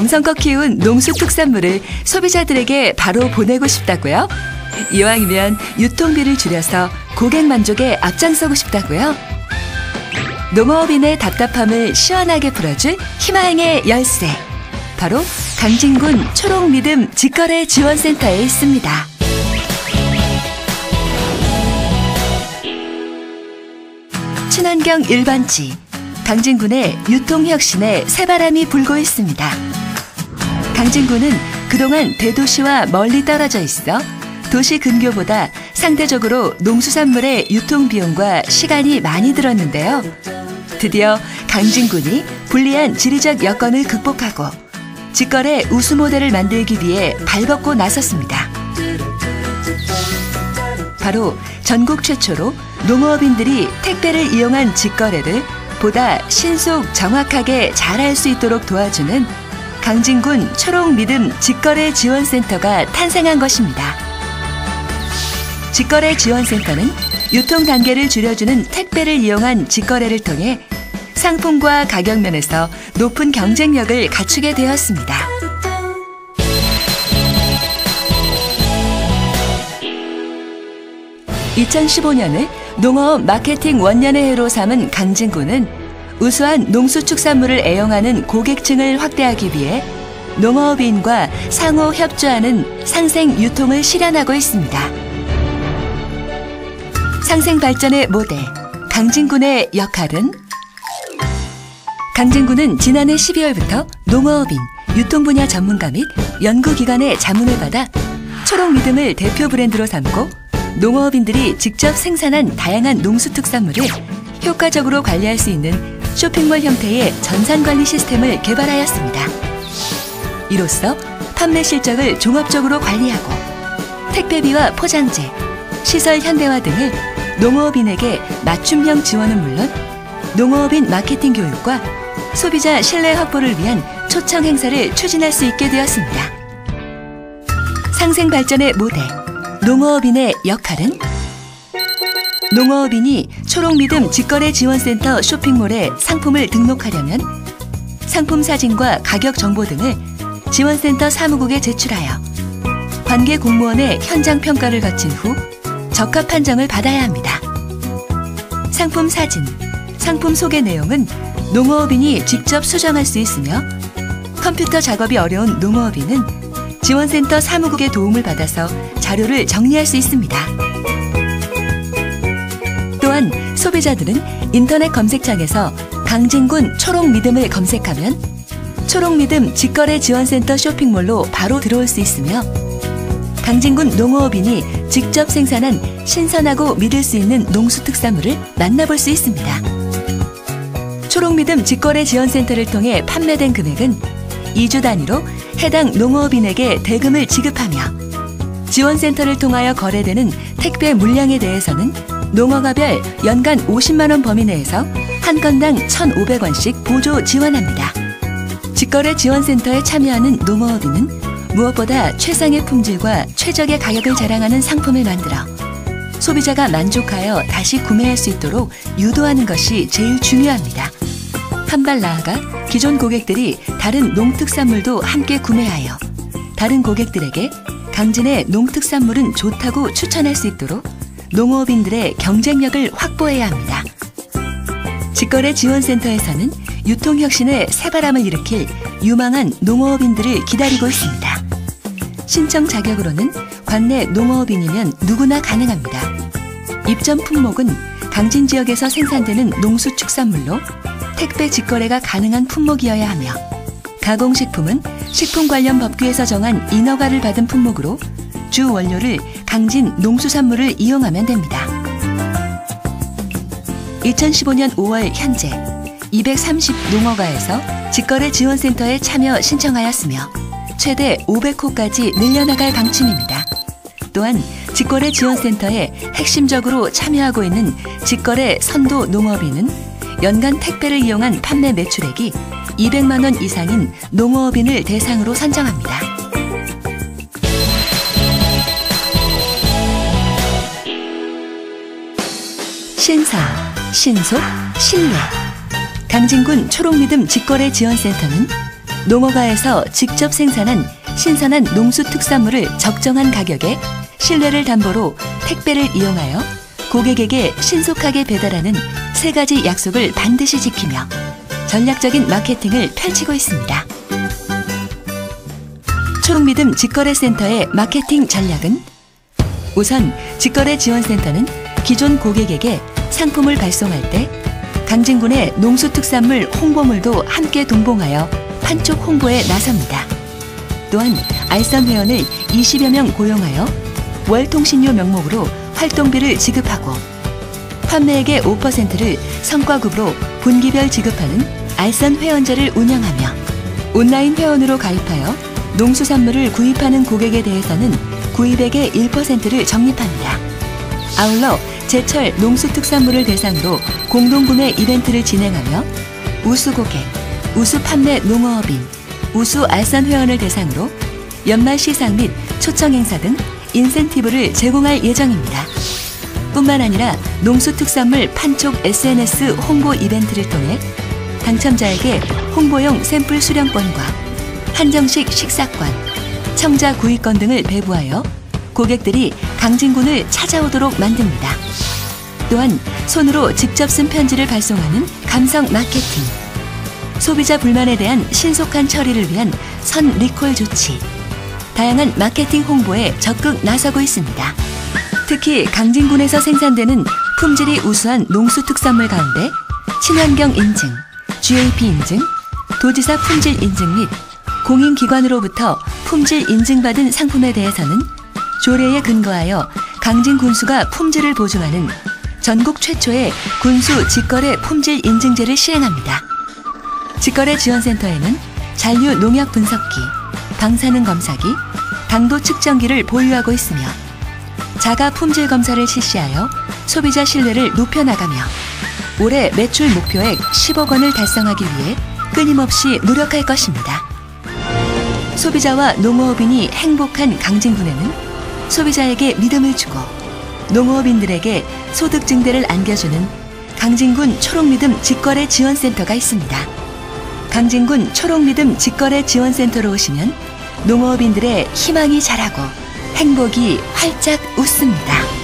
정성껏 키운 농수 특산물을 소비자들에게 바로 보내고 싶다고요? 이왕이면 유통비를 줄여서 고객 만족에 앞장서고 싶다고요? 농업인의 답답함을 시원하게 풀어줄 희망의 열쇠. 바로 강진군 초록믿음 직거래 지원센터에 있습니다. 친환경 일반지. 강진군의 유통혁신에 새바람이 불고 있습니다. 강진군은 그동안 대도시와 멀리 떨어져 있어 도시 근교보다 상대적으로 농수산물의 유통 비용과 시간이 많이 들었는데요. 드디어 강진군이 불리한 지리적 여건을 극복하고 직거래 우수 모델을 만들기 위해 발벗고 나섰습니다. 바로 전국 최초로 농업인들이 택배를 이용한 직거래를 보다 신속 정확하게 잘할 수 있도록 도와주는 강진군 초록믿음 직거래 지원센터가 탄생한 것입니다. 직거래 지원센터는 유통 단계를 줄여주는 택배를 이용한 직거래를 통해 상품과 가격 면에서 높은 경쟁력을 갖추게 되었습니다. (2015년을) 농업 마케팅 원년의 해로 삼은 강진구는 우수한 농수축산물을 애용하는 고객층을 확대하기 위해 농업인과 상호 협조하는 상생 유통을 실현하고 있습니다. 상생 발전의 모델 강진군의 역할은 강진군은 지난해 12월부터 농어업인, 유통 분야 전문가 및 연구기관의 자문을 받아 초록 믿음을 대표 브랜드로 삼고 농어업인들이 직접 생산한 다양한 농수 특산물을 효과적으로 관리할 수 있는 쇼핑몰 형태의 전산관리 시스템을 개발하였습니다. 이로써 판매 실적을 종합적으로 관리하고 택배비와 포장재, 시설 현대화 등을 농어업인에게 맞춤형 지원은 물론 농어업인 마케팅 교육과 소비자 신뢰 확보를 위한 초청 행사를 추진할 수 있게 되었습니다. 상생 발전의 모델, 농어업인의 역할은 농어업인이 초록믿음 직거래 지원센터 쇼핑몰에 상품을 등록하려면 상품 사진과 가격 정보 등을 지원센터 사무국에 제출하여 관계 공무원의 현장 평가를 거친 후 적합 판정을 받아야 합니다. 상품 사진, 상품 소개 내용은 농어업인이 직접 수정할 수 있으며 컴퓨터 작업이 어려운 농어업인은 지원센터 사무국의 도움을 받아서 자료를 정리할 수 있습니다. 소비자들은 인터넷 검색창에서 강진군 초록 믿음을 검색하면 초록 믿음 직거래 지원센터 쇼핑몰로 바로 들어올 수 있으며 강진군 농어업인이 직접 생산한 신선하고 믿을 수 있는 농수 특산물을 만나볼 수 있습니다. 초록믿음 직거래 지원센터를 통해 판매된 금액은 2주 단위로 해당 농업인에게 대금을 지급하며 지원센터를 통하여 거래되는 택배 물량에 대해서는 농어가별 연간 50만 원 범위 내에서 한 건당 1,500원씩 보조 지원합니다. 직거래 지원센터에 참여하는 농어업인은 무엇보다 최상의 품질과 최적의 가격을 자랑하는 상품을 만들어 소비자가 만족하여 다시 구매할 수 있도록 유도하는 것이 제일 중요합니다. 한 발 나아가 기존 고객들이 다른 농특산물도 함께 구매하여 다른 고객들에게 강진의 농특산물은 좋다고 추천할 수 있도록 농업인들의 경쟁력을 확보해야 합니다. 직거래 지원센터에서는 유통혁신의 새바람을 일으킬 유망한 농업인들을 기다리고 있습니다. 신청 자격으로는 관내 농업인이면 누구나 가능합니다. 입점 품목은 강진 지역에서 생산되는 농수축산물로 택배 직거래가 가능한 품목이어야 하며 가공식품은 식품 관련 법규에서 정한 인허가를 받은 품목으로 주 원료를 강진 농수산물을 이용하면 됩니다. 2015년 5월 현재 230 농어가에서 직거래 지원센터에 참여 신청하였으며 최대 500호까지 늘려나갈 방침입니다. 또한 직거래 지원센터에 핵심적으로 참여하고 있는 직거래 선도 농업인은 연간 택배를 이용한 판매 매출액이 200만 원 이상인 농어업인을 대상으로 선정합니다. 신사, 신속, 신뢰. 강진군 초록믿음 직거래 지원센터는 농어가에서 직접 생산한 신선한 농수 특산물을 적정한 가격에 신뢰를 담보로 택배를 이용하여 고객에게 신속하게 배달하는 세 가지 약속을 반드시 지키며 전략적인 마케팅을 펼치고 있습니다. 초록미듬 직거래센터의 마케팅 전략은 우선 직거래 지원센터는 기존 고객에게 상품을 발송할 때 강진군의 농수특산물 홍보물도 함께 동봉하여 판촉 홍보에 나섭니다. 또한 알선 회원을 20여 명 고용하여 월 통신료 명목으로 활동비를 지급하고 판매액의 5%를 성과급으로 분기별 지급하는 알선 회원제를 운영하며 온라인 회원으로 가입하여 농수산물을 구입하는 고객에 대해서는 구입액의 1%를 적립합니다. 아울러 제철 농수특산물을 대상으로 공동구매 이벤트를 진행하며 우수 고객, 우수 판매 농어업인, 우수 알선 회원을 대상으로 연말 시상 및 초청 행사 등 인센티브를 제공할 예정입니다. 뿐만 아니라 농수특산물 판촉 SNS 홍보 이벤트를 통해 당첨자에게 홍보용 샘플 수령권과 한정식 식사권, 청자 구입권 등을 배부하여 고객들이 강진군을 찾아오도록 만듭니다. 또한 손으로 직접 쓴 편지를 발송하는 감성 마케팅, 소비자 불만에 대한 신속한 처리를 위한 선 리콜 조치, 다양한 마케팅 홍보에 적극 나서고 있습니다. 특히 강진군에서 생산되는 품질이 우수한 농수 특산물 가운데 친환경 인증, GAP 인증, 도지사 품질 인증 및 공인기관으로부터 품질 인증받은 상품에 대해서는 조례에 근거하여 강진 군수가 품질을 보증하는 전국 최초의 군수 직거래 품질 인증제를 시행합니다. 직거래 지원센터에는 잔류 농약 분석기, 방사능 검사기, 당도 측정기를 보유하고 있으며 자가 품질 검사를 실시하여 소비자 신뢰를 높여나가며 올해 매출 목표액 10억 원을 달성하기 위해 끊임없이 노력할 것입니다. 소비자와 농어업인이 행복한 강진군에는 소비자에게 믿음을 주고 농어업인들에게 소득 증대를 안겨주는 강진군 초록미듬 직거래 지원센터가 있습니다. 강진군 초록미듬 직거래 지원센터로 오시면 농어업인들의 희망이 자라고 행복이 활짝 웃습니다.